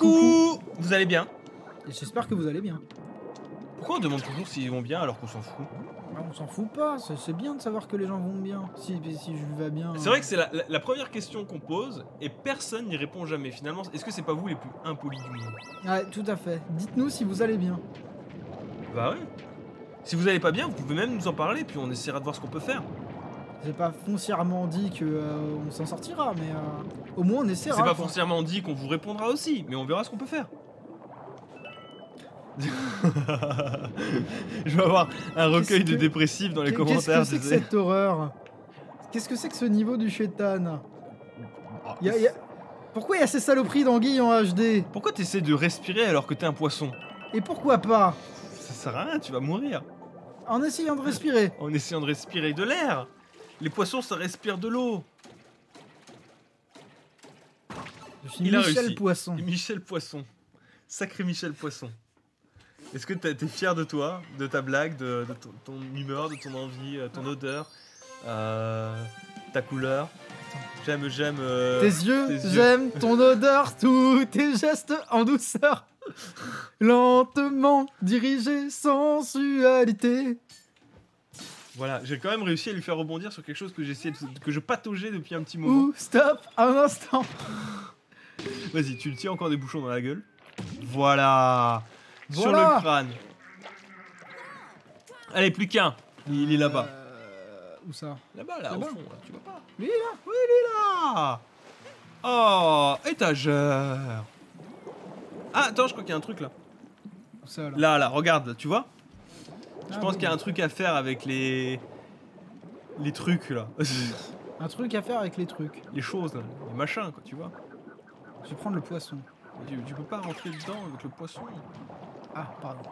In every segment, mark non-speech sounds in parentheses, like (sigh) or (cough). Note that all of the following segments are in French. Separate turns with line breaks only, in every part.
Coucou Vous allez bien
Et j'espère que vous allez bien.
Pourquoi on demande toujours s'ils vont bien alors qu'on s'en fout
Ah, on s'en fout pas, c'est c'est bien de savoir que les gens vont bien. Si, si je vais bien.
C'est vrai que c'est la, la- la première question qu'on pose et personne n'y répond jamais. Finalement, est-ce que c'est pas vous les plus impolis du monde
Ouais, tout à fait. Dites-nous si vous allez bien.
Bah ouais. Si vous allez pas bien, vous pouvez même nous en parler, puis on essaiera de voir ce qu'on peut faire.
J'ai pas foncièrement dit que euh, on s'en sortira, mais euh, au moins on essaiera.
C'est pas
quoi.
foncièrement dit qu'on vous répondra aussi, mais on verra ce qu'on peut faire. (laughs) Je vais avoir un recueil de
que-
dépressifs dans les commentaires.
Qu'est-ce que c'est que cette horreur? Qu'est-ce que c'est que ce niveau du chétan? Y a- y a- Pourquoi il y a ces saloperies d'anguilles en HD
Pourquoi t'essaies de respirer alors que t'es un poisson?
Et pourquoi pas?
Ça sert à rien, tu vas mourir.
En essayant de respirer.
En essayant de respirer de l'air. Les poissons, ça respire de l'eau. A
Michel
réussi.
Poisson.
Michel Poisson. Sacré Michel Poisson. Est-ce que t'as- t'es fier de toi, de ta blague, de, de ton, ton humeur, de ton envie, euh, ton odeur, euh, ta couleur? J'aime, j'aime. euh,
Tes yeux,
tes yeux.
j'aime ton odeur, tous tes gestes en douceur. (laughs) Lentement dirigé, sensualité.
Voilà, j'ai quand même réussi à lui faire rebondir sur quelque chose que j'essayais de- que je pataugeais depuis un petit moment.
Ouh, stop, un instant.
Vas-y, tu le tiens encore des bouchons dans la gueule. Voilà. Sur
Voilà.
le crâne. Allez, plus qu'un. Il est là-bas.
Euh, où ça
Là-bas, là, au
Là-bas
fond, là, tu vois pas
Lui, là
Oui, il est là Oh, étagère Ah, attends, je crois qu'il y a un truc là.
Où ça, là
Là, là, regarde, tu vois Je pense qu'il y a un truc à faire avec les... Les trucs là.
Un truc à faire avec les trucs.
les choses, là, les machins, quoi, tu vois
Je vais prendre le poisson.
tu, tu peux pas rentrer dedans avec le poisson.
Ah, pardon.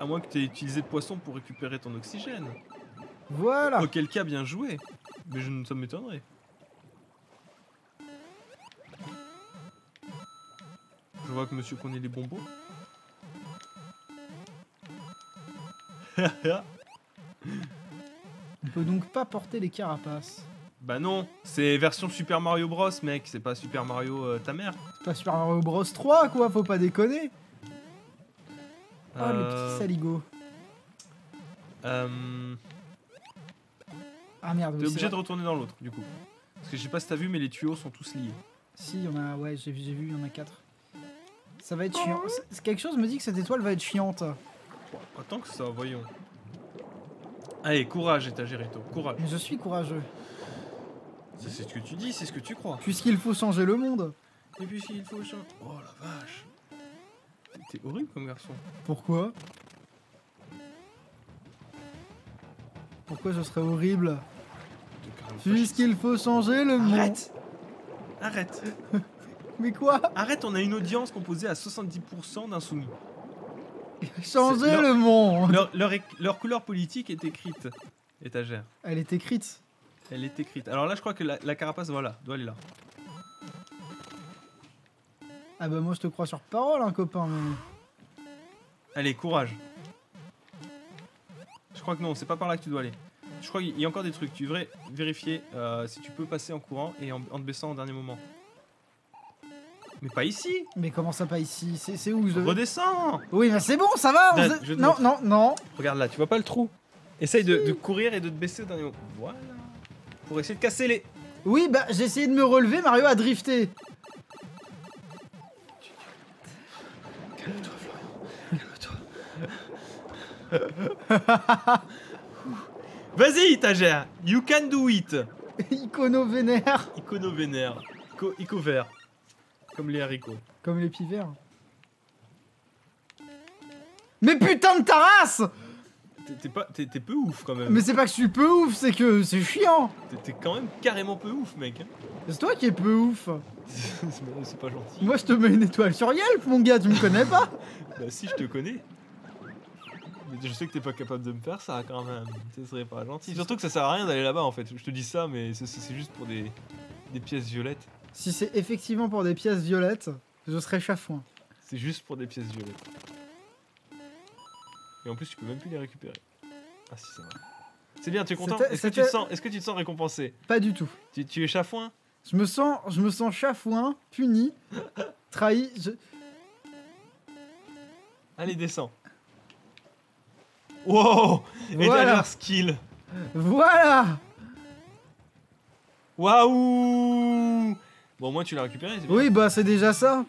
À moins que tu aies utilisé le poisson pour récupérer ton oxygène.
Voilà.
Auquel cas, bien joué. Mais je ne ça m'étonnerait. Je vois que monsieur connaît les bonbons.
On peut donc pas porter les carapaces.
bah non, c'est version Super Mario Bros, mec. C'est pas Super Mario euh, ta mère.
C'est pas Super Mario Bros 3, quoi, faut pas déconner. Oh, le
Euh,
petit saligo.
euh,
Ah merde,
T'es
oui, c'est
obligé de
vrai.
retourner dans l'autre, du coup. Parce que je sais pas si t'as vu, mais les tuyaux sont tous liés.
Si, il y en a, ouais, j'ai vu, j'ai vu, il y en a 4. Ça va être chiant. C'est Quelque chose me dit que cette étoile va être chiante.
Pas tant que ça, voyons. Allez, courage, étagérito, courage.
Mais je suis courageux.
C'est ce que tu dis, c'est ce que tu crois.
Puisqu'il faut changer le monde.
Et puis s'il faut changer. Oh la vache. T'es- horrible comme garçon.
Pourquoi? Pourquoi je serais horrible? Puisqu'il faut changer le monde.
Arrête Arrête (laughs)
Mais quoi?
Arrête, on a une audience composée à 70% d'insoumis. (laughs)
Changer
C'est-
le monde
Leur, leur, é- leur couleur politique est écrite. Étagère.
Elle est écrite.
Elle est écrite. Alors là, je crois que la, la carapace, voilà, doit aller là.
Ah bah moi je te crois sur parole, hein, copain. Mais...
Allez, courage. Je crois que non, c'est pas par là que tu dois aller. Je crois qu'il y a encore des trucs. Tu devrais vérifier euh, si tu peux passer en courant et en, en te baissant au dernier moment. Mais pas ici
mais comment ça pas ici? C'est où? Je...
Redescends
Oui, mais c'est bon, ça va on
je
Non, non, non.
Regarde là, tu vois pas le trou? Essaye de, de courir et de te baisser au dernier moment. Voilà. Pour essayer de casser les.
Oui, bah j'ai essayé de me relever, Mario a drifté.
Calme-toi, Florian. (laughs) Vas-y, Tagère You can do it
Icono vénère.
Icono vénère. Ico, Ico vert. Comme les haricots.
Comme les pivers. Mais putain de ta race
T'es- pas, peu ouf quand même.
Mais c'est pas que je suis peu ouf, c'est que c'est chiant.
T'es, quand même carrément peu ouf, mec.
C'est toi qui es peu ouf. (laughs)
c'est, pas gentil.
Moi je te mets une étoile sur Yelp, mon gars, tu me connais pas (laughs)
Bah si, je te connais. Mais je sais que t'es pas capable de me faire ça quand même. Ce serait pas gentil. Surtout que ça sert à rien d'aller là-bas en fait. Je te dis ça, mais c'est, juste pour des, des pièces violettes.
Si c'est effectivement pour des pièces violettes, je serais chafouin.
C'est juste pour des pièces violettes. Et en plus, tu peux même plus les récupérer. Ah si, c'est vrai. C'est bien, tu es content? Est-ce que, tu te sens, est-ce que tu te sens récompensé?
Pas du tout.
tu, tu es chafouin?
Je me sens, je me sens chafouin, puni, trahi. Je...
Allez, descends. Wow
Voilà.
Étagère skill
Voilà
Waouh Bon, au moins tu l'as récupéré, bien.
Oui, bah c'est déjà ça.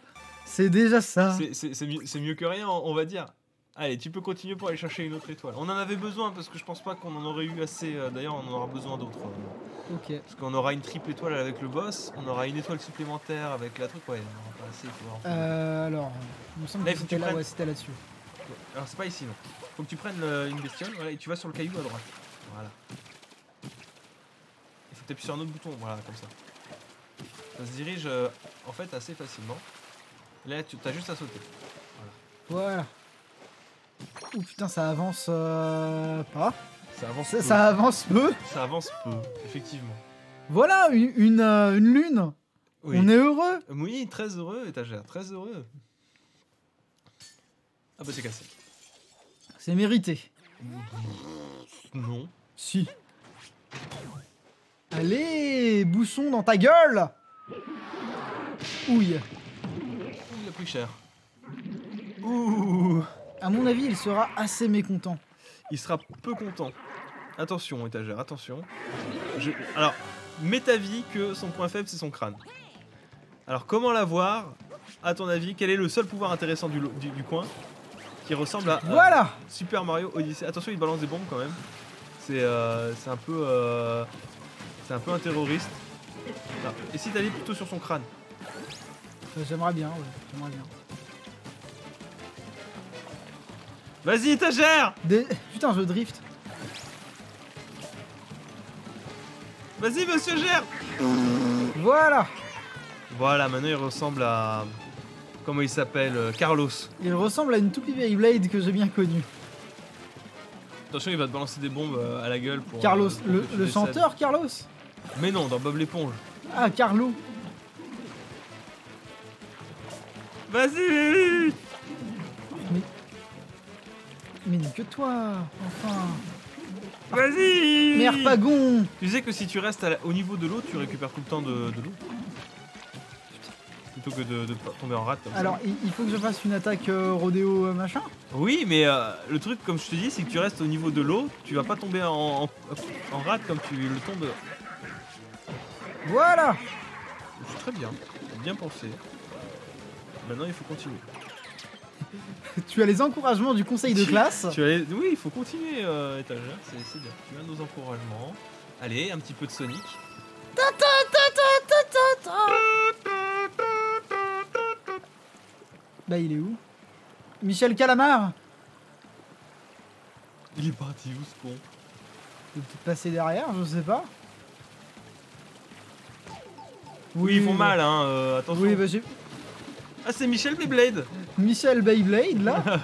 C'est déjà ça.
C'est- mieux, mieux que rien, on va dire. Allez, tu peux continuer pour aller chercher une autre étoile. On en avait besoin parce que je pense pas qu'on en aurait eu assez. euh, D'ailleurs, on en aura besoin d'autres. euh,
Ok.
Parce qu'on aura une triple étoile avec le boss, on aura une étoile supplémentaire avec la truc. Ouais, on aura pas assez. faut
Euh, alors, il me semble
Là,
que c'était
tu
là,
prennes-
ouais, c'était là-dessus.
Alors, c'est pas ici, non. Faut que tu prennes euh, une bestiole, voilà, et tu vas sur le caillou à droite. Voilà. Il faut que tu appuies sur un autre bouton, voilà, comme ça. Ça se dirige euh, en fait assez facilement. Là, tu as juste à sauter.
Voilà. Ouh putain, ça avance euh, pas.
Ça avance
Ça,
peu.
ça avance peu.
Ça avance peu, effectivement.
Voilà, une, une, euh, une lune.
Oui.
On est heureux.
Oui, très heureux, étagère, très heureux. Ah bah c'est cassé.
C'est mérité.
Non.
Si. Allez, bousson dans ta gueule Ouille.
Il a pris cher. Ouh.
À mon avis, il sera assez mécontent.
Il sera peu content. Attention, étagère, attention. Je- Alors, mets ta vie que son point faible, c'est son crâne. Alors, comment l'avoir À ton avis, quel est le seul pouvoir intéressant du, lo- du, du coin qui ressemble à, à
Voilà
Super Mario Odyssey? Attention, il balance des bombes quand même. C'est euh, un peu... euh, c'est un peu un terroriste. Ah, Et si t'allais plutôt sur son crâne
Euh, J'aimerais bien, ouais, j'aimerais bien.
Vas-y, étagère
Des- (laughs) Putain, je drift.
Vas-y, monsieur Gère
Voilà
Voilà, maintenant il ressemble à... Comment il s'appelle euh, Carlos.
Il ressemble à une vieille Blade que j'ai bien connue.
Attention, il va te balancer des bombes euh, à la gueule pour...
Carlos,
euh, pour
le, chanteur Carlos?
Mais non, dans Bob l'éponge.
Ah, Carlo
Vas-y
Mais que toi Enfin
Vas-y
Mère Pagon
Tu sais que si tu restes à la- au niveau de l'eau, tu récupères tout le temps de, de l'eau. Plutôt que de, tomber en rate comme ça.
Alors, il, il faut que je fasse une attaque euh, rodéo euh, machin
Oui, mais euh, le truc, comme je te dis, c'est que tu restes au niveau de l'eau, tu vas pas tomber en, en, en rate comme tu le tombes.
Voilà
C'est très bien, bien pensé. Maintenant, il faut continuer. (laughs)
Tu as les encouragements du conseil de classe?
Tu Oui, il faut continuer, euh, étagère, c'est c'est bien. Tu as nos encouragements. Allez, un petit peu de Sonic.
Bah, il est où? Michel Calamar?
Il est parti où ce con?
Il est peut-être passé derrière, je sais pas.
Oui, ils font mal, hein, euh, attention.
Oui, bah j'ai.
Ah, c'est Michel Beyblade
Michel Beyblade là (laughs)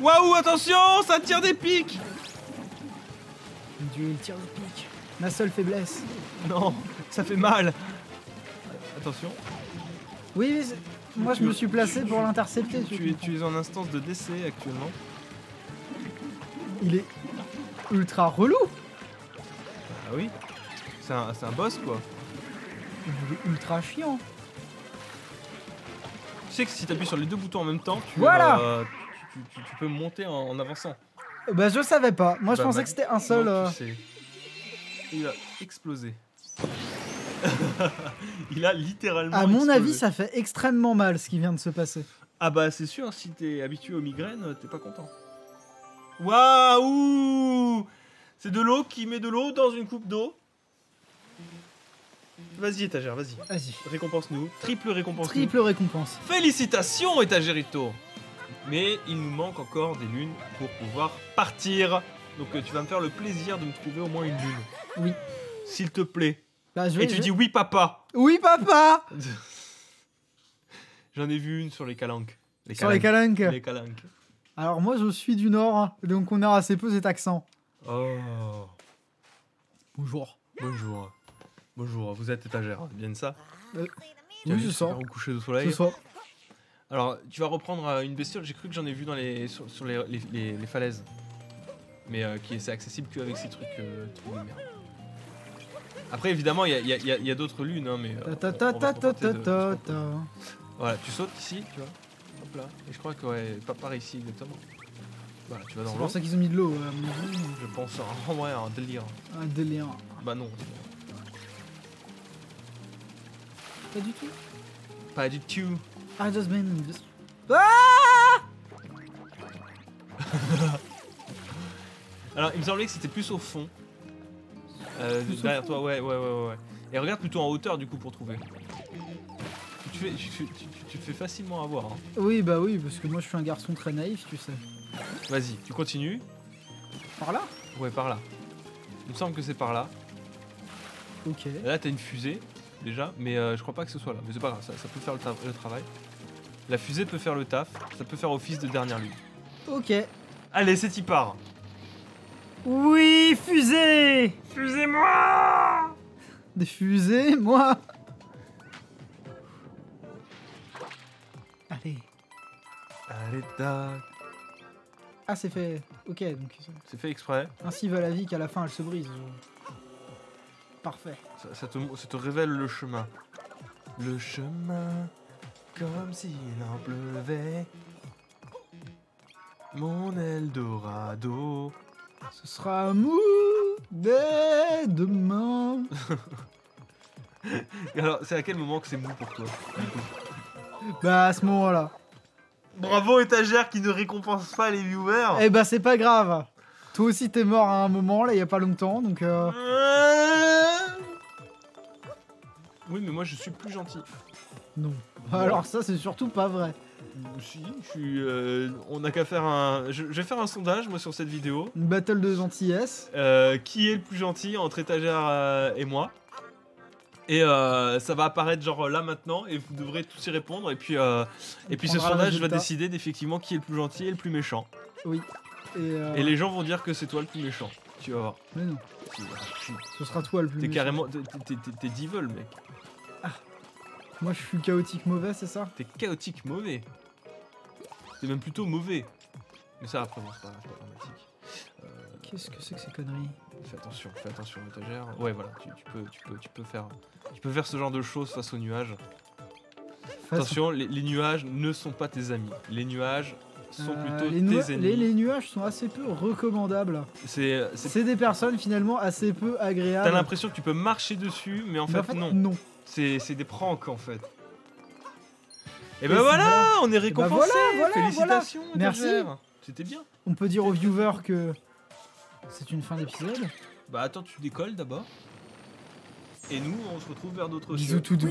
Waouh, attention, ça tire des pics
Mon Dieu, il tire des pics. Ma seule faiblesse. (laughs)
Non, ça fait mal Attention,
Oui, mais moi je me suis placé pour l'intercepter. tu
es en instance de décès actuellement.
Il est ultra relou.
Ah oui C'est un, boss quoi.
Il est ultra chiant.
Tu sais que si tu appuies sur les deux boutons en même temps, tu,
Voilà.
euh, tu, tu- tu peux monter en, en avançant.
Bah je savais pas. Moi je
Bah,
pensais
bah,
que c'était un seul.
Non,
euh,
tu sais. Il a explosé. (laughs) Il a littéralement
À mon
explosé.
avis, ça fait extrêmement mal ce qui vient de se passer.
Ah bah c'est sûr, si t'es habitué aux migraines, t'es pas content. Waouh C'est de l'eau qui met de l'eau dans une coupe d'eau. Vas-y étagère, vas-y.
Vas-y.
Récompense-nous. Triple récompense.
Triple récompense.
Félicitations étagérito Mais il nous manque encore des lunes pour pouvoir partir. Donc euh, tu vas me faire le plaisir de me trouver au moins une lune.
Oui.
S'il te plaît.
Bah, je vais,
Et tu
je-
dis oui papa
Oui, papa (laughs)
J'en ai vu une sur les calanques.
Sur les calanques.
Les calanques.
Alors, moi, je suis du Nord, donc on a assez peu cet accent.
Oh.
Bonjour.
Bonjour. Bonjour, vous êtes étagère, c'est bien ça
Euh,
Tu
oui, sors.
faire au coucher de soleil.
Ce soir.
Alors, tu vas reprendre euh, une bestiole, j'ai cru que j'en ai vu dans les, sur, sur les, les- les- les falaises. mais euh, qui est c'est accessible qu'avec ces trucs, euh, trucs de merde. Après, évidemment, il y a, y a- y a- d'autres lunes, hein, mais. ce
ta.
Voilà, tu sautes ici, tu vois. Hop là. Et je crois que, ouais, pas par ici exactement. Voilà, tu vas dans
C'est
l'eau.
pour ça qu'ils ont mis de l'eau, à mon avis.
Je pense, en vrai, un délire.
Un délire.
Bah non,
Pas du tout.
pas du tout.
I just been this- (laughs)
Alors, il me semblait que c'était plus au fond. Euh,
Plus au
derrière
fond
toi, ouais, ouais, ouais, ouais. Et regarde plutôt en hauteur du coup pour trouver. Tu te fais, tu, tu- tu- tu te fais facilement avoir. hein.
Oui, bah oui, parce que moi je suis un garçon très naïf, tu sais.
Vas-y, tu continues.
Par là?
Ouais, par là. Il me semble que c'est par là.
Ok.
Là, t'as une fusée déjà, mais euh, je crois pas que ce soit là. Mais c'est pas grave, ça, ça peut faire le, travail. La fusée peut faire le taf, ça peut faire office de dernière lune.
Ok.
Allez, c'est y part.
Oui, fusée
Fusez-moi
Des fusées, moi Allez.
Allez, tac.
Ah, c'est fait. Ok, donc c'est-
fait exprès.
ainsi va la vie qu'à la fin elle se brise. Parfait.
Ça, ça te, ça te révèle le chemin. Le chemin, comme s'il en pleuvait. Mon Eldorado.
Ce sera mou dès demain. (laughs)
Alors, c'est à quel moment que c'est mou pour toi
Bah, à ce moment-là.
Bravo, étagère qui ne récompense pas les viewers.
Eh bah, c'est pas grave. Toi aussi, t'es mort à un moment, là, il y a pas longtemps, donc. euh,
Oui, mais moi je suis plus gentil.
Non. Alors, ça, c'est surtout pas vrai.
Si, je suis. euh, on n'a qu'à faire un. Je, je vais faire un sondage moi sur cette vidéo.
Une battle de gentillesse.
Euh, qui est le plus gentil entre étagère euh, et moi? Et euh, ça va apparaître genre là maintenant et vous devrez tous y répondre. Et puis euh, et puis ce sondage va décider d'effectivement qui est le plus gentil et le plus méchant.
Oui. Et, euh,
et les gens vont dire que c'est toi le plus méchant tu vas voir.
Mais non, ce sera toi le plus méchant.
carrément t'es- t'es t'es- devil mec.
Moi, je suis chaotique mauvais, c'est ça?
T'es chaotique mauvais. T'es même plutôt mauvais. Mais ça après bon, c'est pas, pas dramatique. Euh,
Qu'est-ce que c'est que ces conneries?
Fais attention, fais attention à l'étagère. Ouais, voilà, tu, tu peux, tu, peux, tu, peux faire, tu peux faire ce genre de choses face aux nuages.
Face-
Attention, les, les nuages ne sont pas tes amis. Les nuages sont
Euh,
plutôt
les,
tes ennemis.
les- les nuages sont assez peu recommandables.
C'est, c'est-
des personnes finalement assez peu agréables.
T'as l'impression que tu peux marcher dessus, mais en
Mais
fait, non.
non.
C'est, des pranks en fait. Et
Et
ben voilà, on est récompensé.
voilà, voilà,
Félicitations.
Merci.
C'était bien.
On peut dire aux viewers que c'est une fin d'épisode.
Bah attends, tu décolles d'abord. Et nous, on se retrouve vers d'autres
Bisous tout doux.